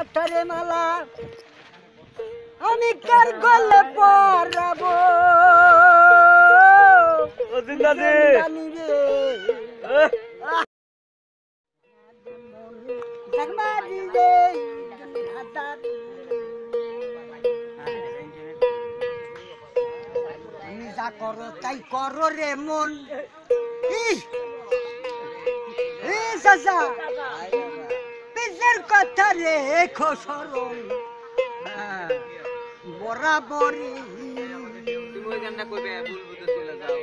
গাঠারে মালা আমি কার গলে পরাবো? যা করো তাই করো রে মন! চাচা পিসের কথা রে খসরম বরাবরই ওই গানটা কইবে বুলবুতে চলে যাও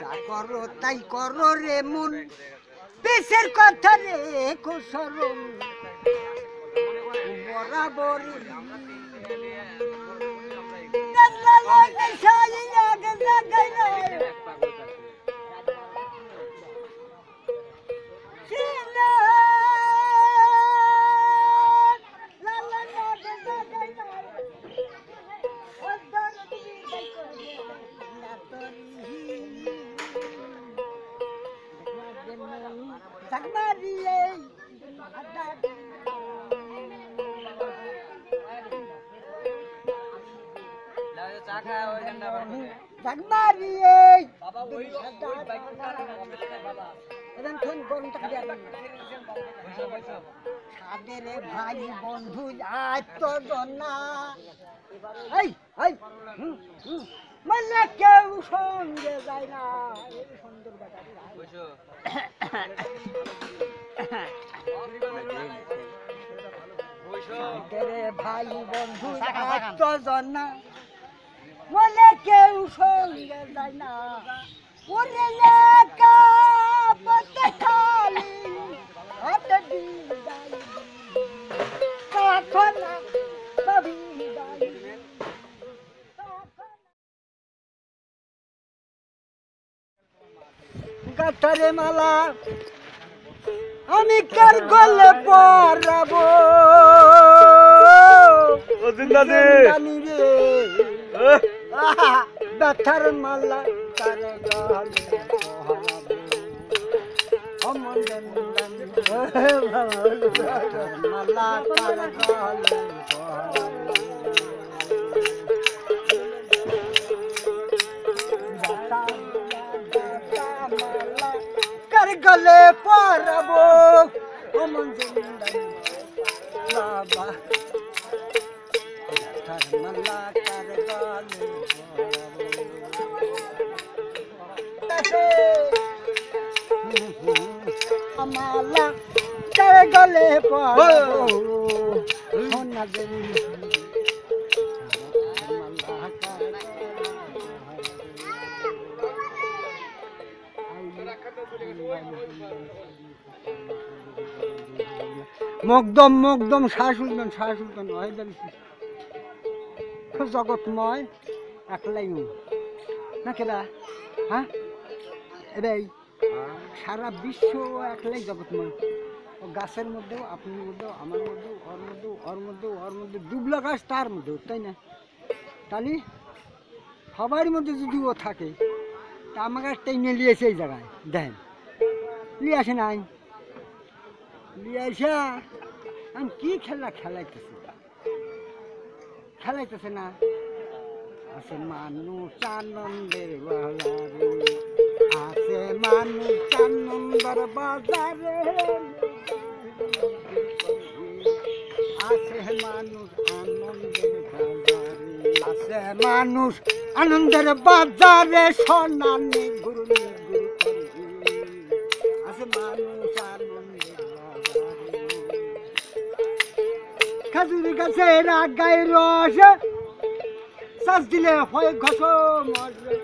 যা করো তাই করো রে মন পিসের কথা রে খসরম বরাবরই গজলা লাগে সাইয়া গজলা গাইলা সাদের ভাই বন্ধু আজ তো জন্না এই এই হুম, হুম, মানে কেউ সঙ্গে যায় না। এই সুন্দর বেটারি ভাই বন্ধু আজ তো বলে কেউ সঙ্গে যায় না। ওরে গাঠারে মালা আমি কার গলে পরাবো? ব্যথার মালা মালা মালা কার গলে পরাবো সোনা দেবী। মকদম মকদম, শাহ সুলতান শাহ সুলতান ওয়াহিদান জগৎময়, একলাই। না কেডা হ্যাঁ? এটাই সারা বিশ্ব একলাই জগৎময় ও গাছের মধ্যেও, আপনার মধ্যেও, আমার মধ্যেও, ওর মধ্যেও ওর মধ্যেও, ওর মধ্যে দুবলা গাছ, তার মধ্যেও, তাই না? তাহলে সবার মধ্যে যদি ও থাকে, তা আমাকে টেনে নিয়েছে এই জায়গায়, দেখেন। নিয়ে আসে নাই নিয়ে আসা, আমি কি খেলা খেলাইতেছে? খেলাইতেছে না। আছে মানুষ আনন্দের বাজারে আছে মানুষ আনন্দের বাজারে আছে মানুষ আনন্দের বাজারে আছে মানুষ আনন্দের বাজারে সোনানি গুরু গুরু করে আছে মানুষ আনন্দের বাজারে খাজুরি গাছে রাগাই রস শ্বাস দিলে হয় ঘষ মরে